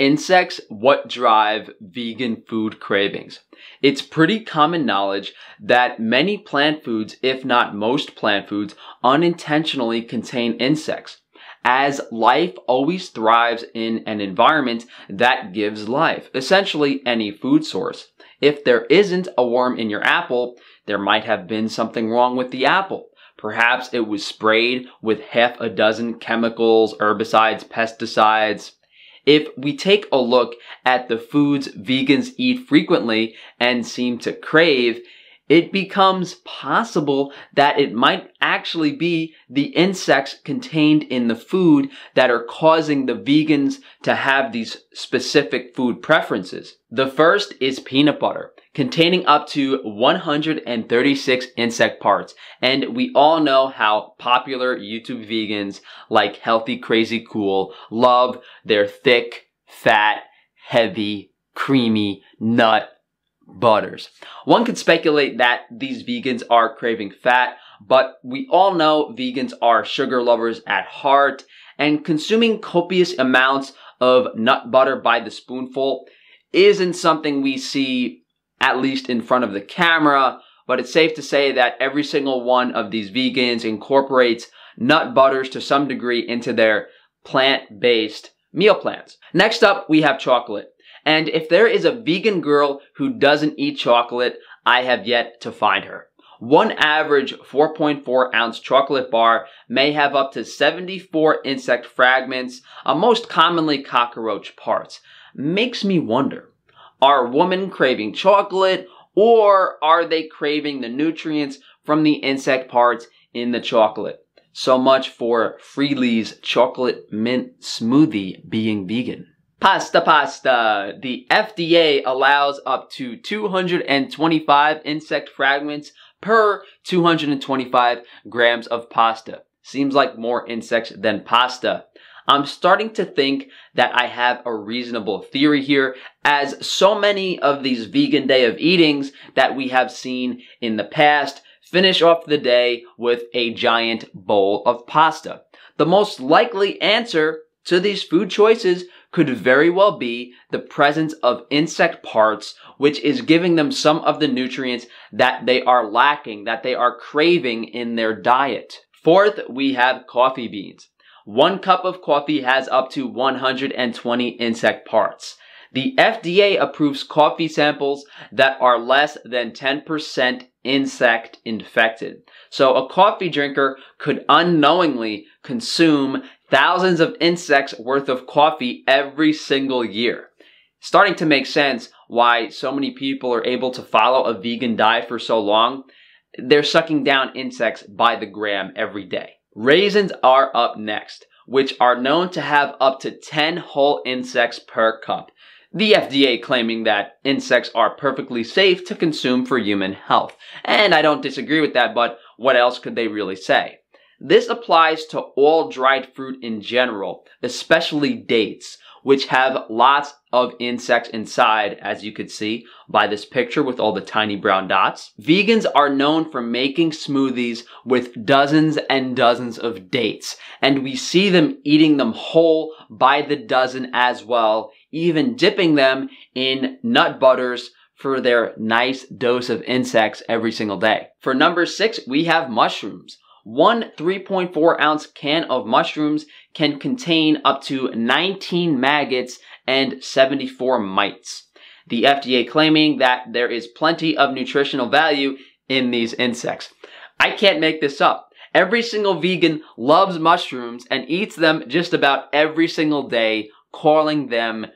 insects what drive vegan food cravings? It's pretty common knowledge that many plant foods, if not most plant foods, unintentionally contain insects as life always thrives in an environment that gives life, essentially any food source. If there isn't a worm in your apple, there might have been something wrong with the apple. Perhaps it was sprayed with half a dozen chemicals, herbicides, pesticides. If we take a look at the foods vegans eat frequently and seem to crave, it becomes possible that it might actually be the insects contained in the food that are causing the vegans to have these specific food preferences. The first is peanut butter, containing up to 136 insect parts. And we all know how popular YouTube vegans like Healthy Crazy Cool love their thick, fat, heavy, creamy nut butters. One could speculate that these vegans are craving fat, but we all know vegans are sugar lovers at heart, and consuming copious amounts of nut butter by the spoonful isn't something we see at least in front of the camera, but it's safe to say that every single one of these vegans incorporates nut butters to some degree into their plant-based meal plans. Next up, we have chocolate. And if there is a vegan girl who doesn't eat chocolate, I have yet to find her. One average 4.4 ounce chocolate bar may have up to 74 insect fragments, uh, most commonly cockroach parts. Makes me wonder, are women craving chocolate or are they craving the nutrients from the insect parts in the chocolate? So much for Freelee's chocolate mint smoothie being vegan. Pasta pasta. The FDA allows up to 225 insect fragments per 225 grams of pasta. Seems like more insects than pasta. I'm starting to think that I have a reasonable theory here as so many of these vegan day of eatings that we have seen in the past finish off the day with a giant bowl of pasta. The most likely answer to these food choices could very well be the presence of insect parts, which is giving them some of the nutrients that they are lacking, that they are craving in their diet. Fourth, we have coffee beans. One cup of coffee has up to 120 insect parts. The FDA approves coffee samples that are less than 10% insect infected. So a coffee drinker could unknowingly consume thousands of insects worth of coffee every single year. Starting to make sense why so many people are able to follow a vegan diet for so long. They're sucking down insects by the gram every day. Raisins are up next, which are known to have up to 10 whole insects per cup. The FDA claiming that insects are perfectly safe to consume for human health. And I don't disagree with that, but what else could they really say? This applies to all dried fruit in general, especially dates, which have lots of insects inside, as you could see by this picture with all the tiny brown dots. Vegans are known for making smoothies with dozens and dozens of dates, and we see them eating them whole by the dozen as well, even dipping them in nut butters for their nice dose of insects every single day. For number six, we have mushrooms. One 3.4 ounce can of mushrooms can contain up to 19 maggots and 74 mites. The FDA claiming that there is plenty of nutritional value in these insects. I can't make this up. Every single vegan loves mushrooms and eats them just about every single day, calling them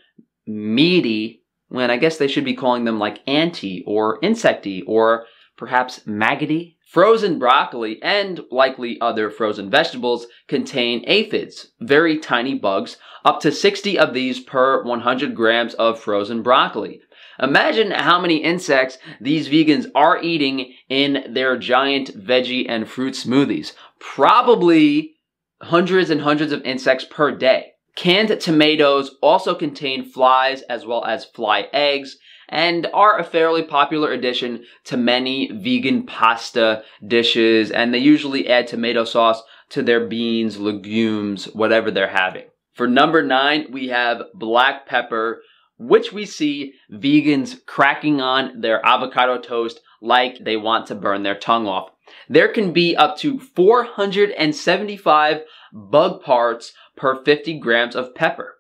meaty when I guess they should be calling them like anti or insecty or perhaps maggoty Frozen broccoli and likely other frozen vegetables contain aphids, very tiny bugs, up to 60 of these per 100 grams of frozen broccoli. Imagine how many insects these vegans are eating in their giant veggie and fruit smoothies. Probably hundreds and hundreds of insects per day. Canned tomatoes also contain flies as well as fly eggs, and are a fairly popular addition to many vegan pasta dishes, and they usually add tomato sauce to their beans, legumes, whatever they're having. For number nine, we have black pepper, which we see vegans cracking on their avocado toast like they want to burn their tongue off. There can be up to 475 bug parts per 50 grams of pepper.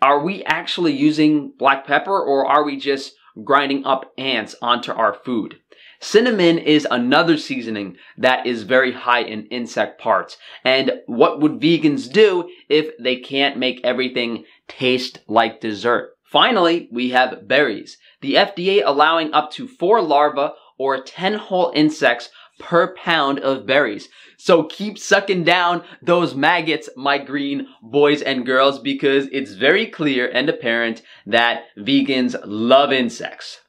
Are we actually using black pepper or are we just grinding up ants onto our food? Cinnamon is another seasoning that is very high in insect parts. And what would vegans do if they can't make everything taste like dessert? Finally, we have berries. The FDA allowing up to four larvae or 10 whole insects per pound of berries. So keep sucking down those maggots, my green boys and girls, because it's very clear and apparent that vegans love insects.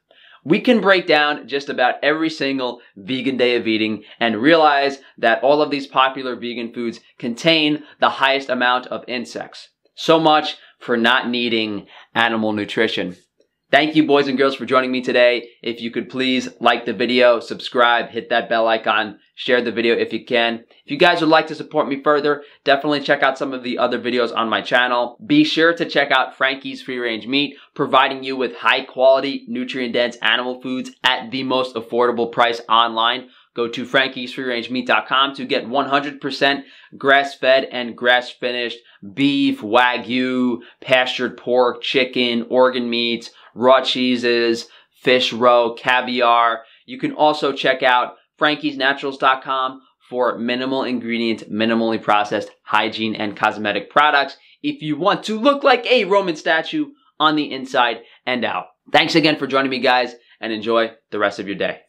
We can break down just about every single vegan day of eating and realize that all of these popular vegan foods contain the highest amount of insects. So much for not needing animal nutrition. Thank you boys and girls for joining me today. If you could please like the video, subscribe, hit that bell icon, share the video if you can. If you guys would like to support me further, definitely check out some of the other videos on my channel. Be sure to check out Frankie's Free Range Meat, providing you with high quality, nutrient dense animal foods at the most affordable price online. Go to frankiesfreerangemeat.com to get 100% grass-fed and grass-finished beef, wagyu, pastured pork, chicken, organ meats, raw cheeses, fish roe, caviar. You can also check out frankiesnaturals.com for minimal ingredient, minimally processed hygiene and cosmetic products if you want to look like a Roman statue on the inside and out. Thanks again for joining me guys and enjoy the rest of your day.